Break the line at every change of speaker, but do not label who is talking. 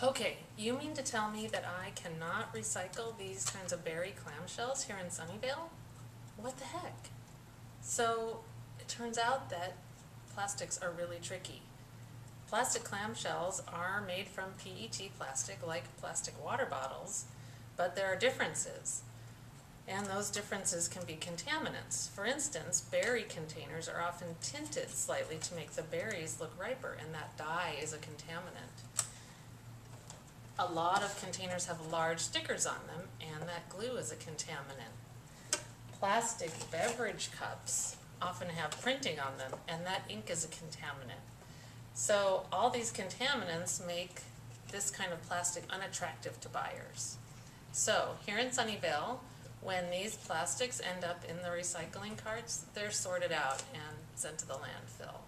Okay, you mean to tell me that I cannot recycle these kinds of berry clamshells here in Sunnyvale? What the heck? So, it turns out that plastics are really tricky. Plastic clamshells are made from PET plastic, like plastic water bottles, but there are differences. And those differences can be contaminants. For instance, berry containers are often tinted slightly to make the berries look riper, and that dye is a contaminant. A lot of containers have large stickers on them, and that glue is a contaminant. Plastic beverage cups often have printing on them, and that ink is a contaminant. So all these contaminants make this kind of plastic unattractive to buyers. So here in Sunnyvale, when these plastics end up in the recycling carts, they're sorted out and sent to the landfill.